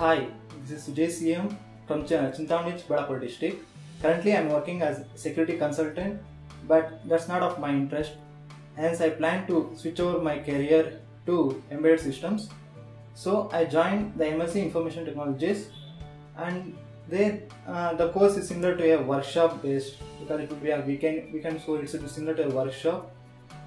Hi, this is JCM from Ch- Chintamani, Badapur district. Currently, I am working as security consultant, but that's not of my interest. Hence, I plan to switch over my career to embedded systems. So, I joined the Emertxe Information Technologies, and there uh, the course is similar to a workshop based because it would be a weekend weekend so it's similar to a workshop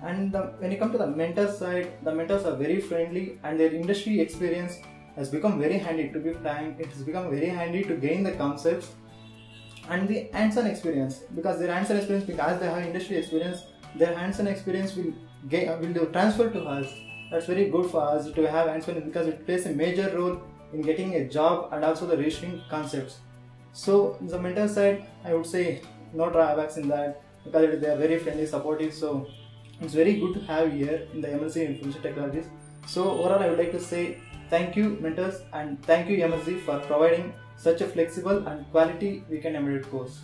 and the, when you come to the mentor side the mentors are very friendly and their industry experience has become very handy to be frank it has become very handy to gain the concepts and the hands-on experience. Because their hands-on experience because they have industry experience their hands-on experience will gain will transfer to us. That's very good for us to have hands-on because it plays a major role in getting a job and also the registering concepts. So the mentor side i would say no drawbacks in that because they are very friendly supportive so it's very good to have here in the Emertxe Information Technologies. So overall, I would like to say thank you mentors and thank you Emertxe for providing such a flexible and quality weekend embedded course.